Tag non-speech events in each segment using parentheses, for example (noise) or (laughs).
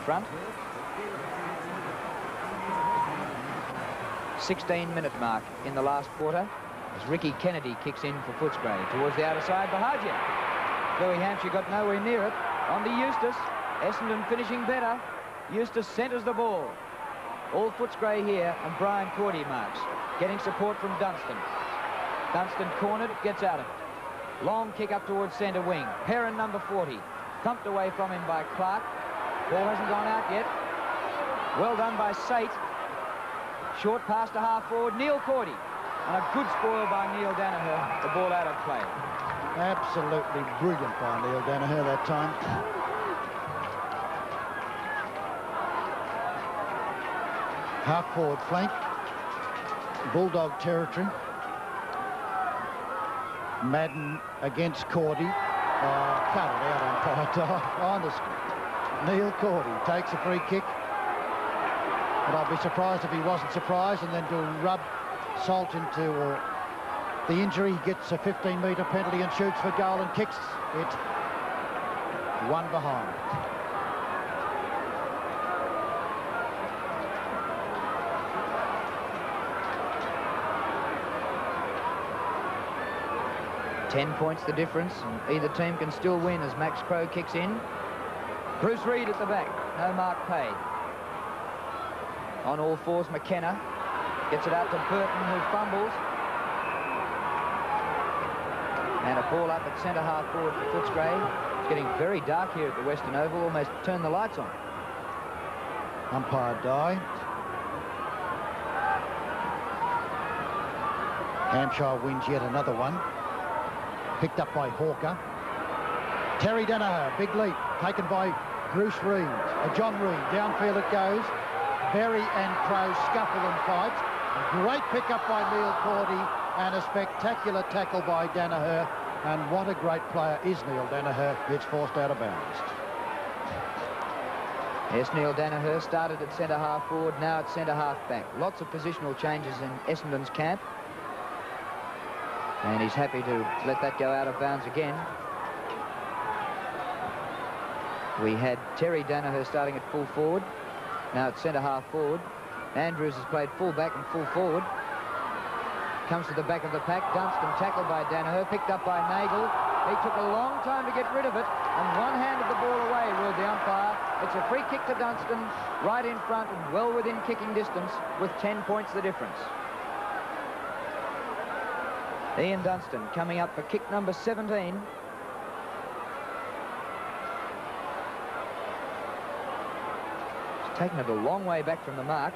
front. 16-minute mark in the last quarter as Ricky Kennedy kicks in for Footscray. Towards the outer side, Bahagia. Louis Hampshire got nowhere near it. On to Eustace. Essendon finishing better. Eustace centres the ball. All Footscray here, and Brian Cordy marks. Getting support from Dunstan. Dunstan cornered, gets out of it. Long kick up towards centre wing. Perrin, number 40. Thumped away from him by Clark. Ball hasn't gone out yet. Well done by Sate. Short pass to half forward, Neil Cordy. And a good spoil by Neale Daniher. The ball out of play. Absolutely brilliant by Neale Daniher that time. Half forward flank. Bulldog territory. Madden against Cordy. Oh, cut it out on (laughs) Honestly. Neil Cordy takes a free kick. But I'd be surprised if he wasn't surprised and then to rub Salt into uh, the injury, he gets a 15-metre penalty and shoots for goal and kicks it one behind. Ten points the difference, and either team can still win as Max Crow kicks in. Bruce Reid at the back, no mark paid. On all fours, McKenna gets it out to Burton, who fumbles. And a ball up at centre half forward for Footscray. It's getting very dark here at the Western Oval, almost turn the lights on. Umpire die. Hampshire wins yet another one. Picked up by Hawker. Terry Daniher, big leap, taken by Bruce Reid. Uh, John Reid, downfield it goes. Berry and Crow scuffle and fight. A great pickup by Neil Cordy and a spectacular tackle by Daniher. And what a great player is Neale Daniher. It's forced out of bounds. Yes, Neale Daniher started at centre half forward, now at centre half back. Lots of positional changes in Essendon's camp. And he's happy to let that go out of bounds again. We had Terry Daniher starting at full forward. Now it's centre half forward. Andrews has played full back and full forward. Comes to the back of the pack. Dunstan tackled by Daniher, picked up by Neagle. He took a long time to get rid of it and one-handed the ball away, ruled the umpire. It's a free kick to Dunstan, right in front and well within kicking distance with 10 points the difference. Ian Dunstan coming up for kick number 17. Taken it a long way back from the mark.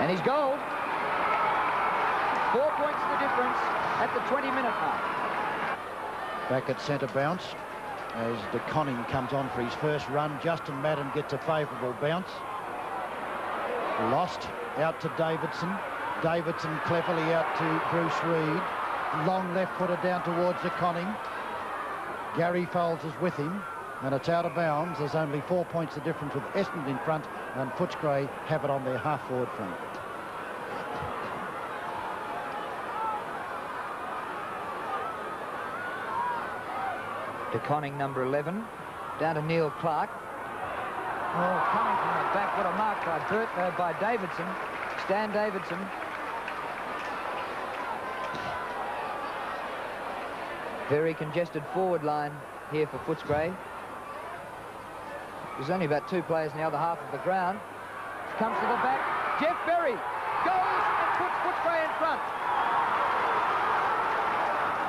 And he's goal. Four points the difference at the 20-minute mark. Back at centre bounce as De Koning comes on for his first run. Justin Madden gets a favourable bounce. Lost out to Davidson. Davidson cleverly out to Bruce Reid. Long left footer down towards De Koning. Gary Foulds is with him. And it's out of bounds. There's only four points of difference with Essendon in front and Footscray have it on their half-forward front. De Koning, number 11. Down to Neil Clark. Oh, coming from the back. What a mark by Bert, uh, by Davidson. Stan Davidson Very congested forward line here for Footscray. There's only about two players in the other half of the ground. Comes to the back. Jeff Berry goes and puts Footscray in front.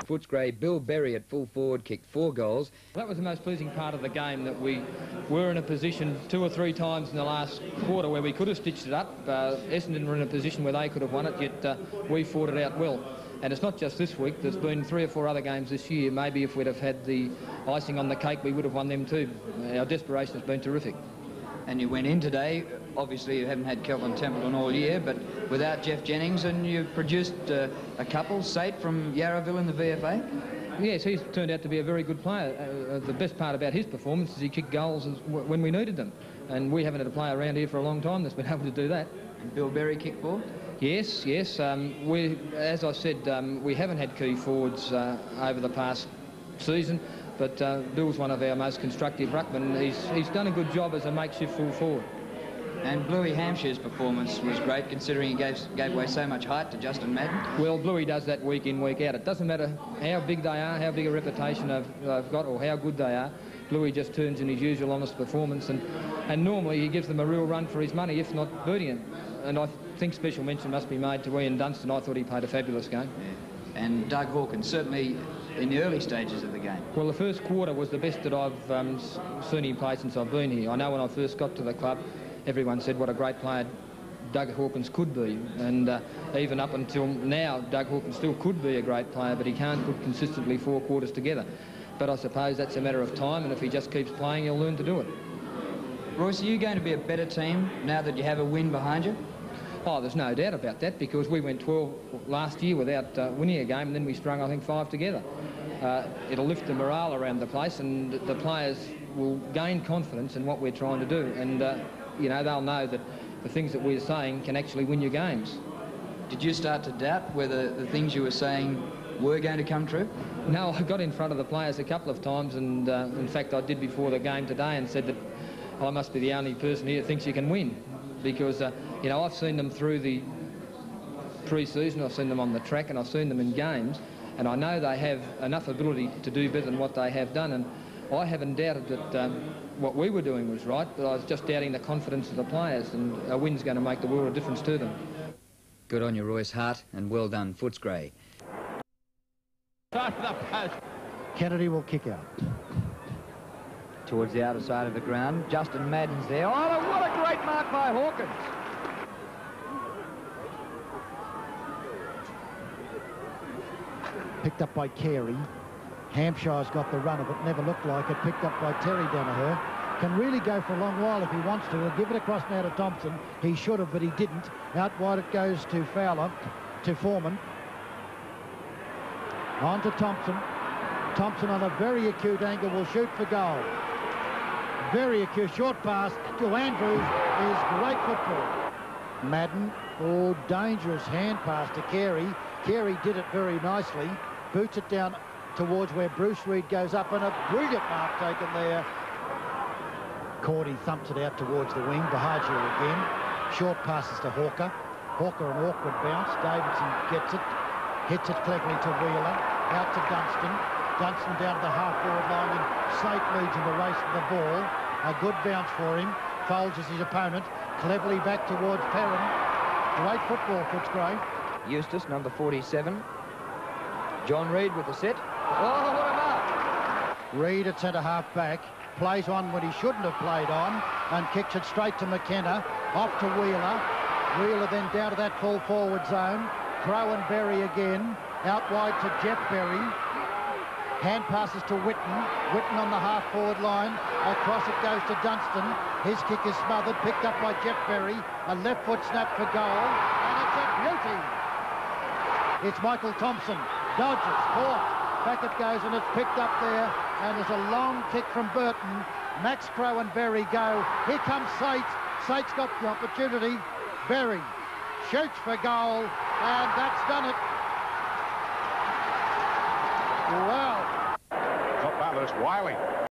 Footscray, Bill Berry at full forward kicked four goals. That was the most pleasing part of the game, that we were in a position two or three times in the last quarter where we could have stitched it up. Uh, Essendon were in a position where they could have won it, yet uh, we fought it out well. And it's not just this week. There's been three or four other games this year. Maybe if we'd have had the icing on the cake, we would have won them too. Our desperation has been terrific. And you went in today. Obviously, you haven't had Kelvin Templeton all year, but without Jeff Jennings, and you've produced uh, a couple, Sate from Yarraville in the VFA. Yes, he's turned out to be a very good player. Uh, uh, the best part about his performance is he kicked goals when we needed them. And we haven't had a player around here for a long time that's been (laughs) able to do that. And Bill Berry kicked ball? Yes, yes. Um, we, as I said, um, we haven't had key forwards uh, over the past season, but uh, Bill's one of our most constructive ruckmen. He's, he's done a good job as a makeshift full forward. And Bluey Hampshire's performance was great, considering he gave, gave away so much height to Justin Madden. Well, Bluey does that week in, week out. It doesn't matter how big they are, how big a reputation they've, they've got, or how good they are. Bluey just turns in his usual honest performance, and, and normally he gives them a real run for his money, if not beating them. And I think special mention must be made to Ian Dunstan. I thought he played a fabulous game. Yeah. And Doug Hawkins, certainly in the early stages of the game. Well, the first quarter was the best that I've um, seen him play since I've been here. I know when I first got to the club, everyone said what a great player Doug Hawkins could be. And uh, even up until now, Doug Hawkins still could be a great player, but he can't put consistently four quarters together. But I suppose that's a matter of time, and if he just keeps playing, he'll learn to do it. Royce, are you going to be a better team now that you have a win behind you? Oh, there's no doubt about that because we went 12 last year without uh, winning a game and then we strung, I think, five together. Uh, it'll lift the morale around the place and the players will gain confidence in what we're trying to do. And, uh, you know, they'll know that the things that we're saying can actually win you games. Did you start to doubt whether the things you were saying were going to come true? No, (laughs) I got in front of the players a couple of times and, uh, in fact, I did before the game today and said that I must be the only person here that thinks you can win because, uh, you know, I've seen them through the pre-season, I've seen them on the track and I've seen them in games and I know they have enough ability to do better than what they have done and I haven't doubted that um, what we were doing was right, but I was just doubting the confidence of the players and a win's going to make the world of difference to them. Good on you, Royce Hart, and well done, Footscray. Kennedy will kick out. Towards the outer side of the ground, Justin Madden's there. Oh, what a great mark by Hawkins. Picked up by Carey. Hampshire's got the run of it, never looked like it. Picked up by Terry Daniher. Can really go for a long while if he wants to. He'll give it across now to Thompson. He should have, but he didn't. Out wide it goes to Fowler, to Foreman. On to Thompson. Thompson on a very acute angle will shoot for goal. Very acute. Short pass to Andrews is great football. Madden, oh, dangerous hand pass to Carey. Carey did it very nicely. Boots it down towards where Bruce Reid goes up and a brilliant mark taken there. Cordy thumps it out towards the wing. Bahagia again. Short passes to Hawker. Hawker an awkward bounce. Davidson gets it. Hits it cleverly to Wheeler. Out to Dunstan. Dunstan down to the half-forward line and safe leads in the race for the ball. A good bounce for him. Folds his opponent. Cleverly back towards Perrin. Great football, Footscray. Eustace, number 47. John Reid with the set. Oh, what a! Reid at centre half back. Plays on when he shouldn't have played on and kicks it straight to McKenna. Off to Wheeler. Wheeler then down to that full forward zone. Crow and Berry again. Out wide to Jeff Berry. Hand passes to Witten. Witten on the half-forward line. Across it goes to Dunstan. His kick is smothered. Picked up by Jeff Berry. A left foot snap for goal. And it's a beauty. It's Michael Thompson. Dodges. Caught. Back it goes and it's picked up there. And there's a long kick from Burton. Max Crow and Berry go. Here comes Sates. Sates got the opportunity. Berry shoots for goal. And that's done it. Wow. Top batters, Wiley.